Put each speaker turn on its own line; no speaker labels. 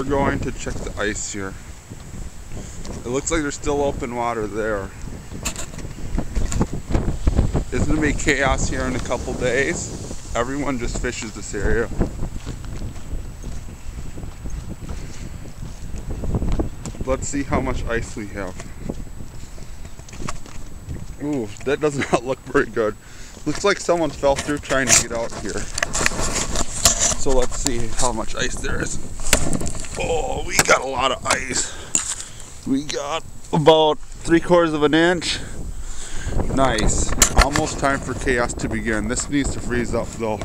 we're going to check the ice here. It looks like there's still open water there. It's gonna be chaos here in a couple days. Everyone just fishes this area. Let's see how much ice we have. Ooh, that does not look very good. Looks like someone fell through trying to get out here. So let's see how much ice there is. Oh, we got a lot of ice. We got about three quarters of an inch. Nice. Almost time for chaos to begin. This needs to freeze up though.